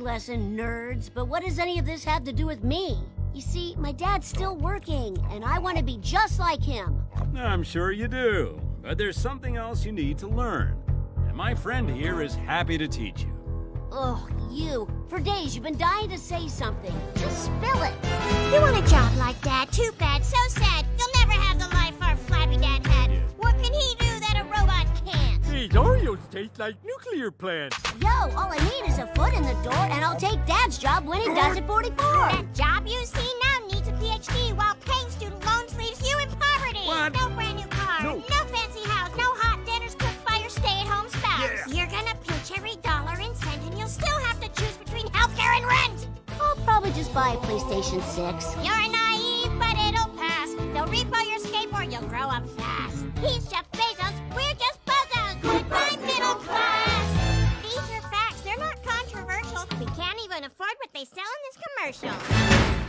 lesson, nerds, but what does any of this have to do with me? You see, my dad's still working, and I want to be just like him. I'm sure you do, but there's something else you need to learn. And my friend here is happy to teach you. Oh, you. For days you've been dying to say something. Just spill it. You want a job like that? Too bad, so sad. You'll never have the life our flabby dad had. What can he do that a robot can't? These Oreos taste like nuclear plants. Yo, all I need is a foot in the when he does at 44. That job you see now needs a PhD, while paying student loans leaves you in poverty. What? No brand new car, No. no fancy house, no hot dinners cooked by your stay-at-home spouse. Yeah. You're gonna pinch every dollar and cent, and you'll still have to choose between healthcare and rent. I'll probably just buy a PlayStation 6. You're naive, but it'll even afford what they sell in this commercial.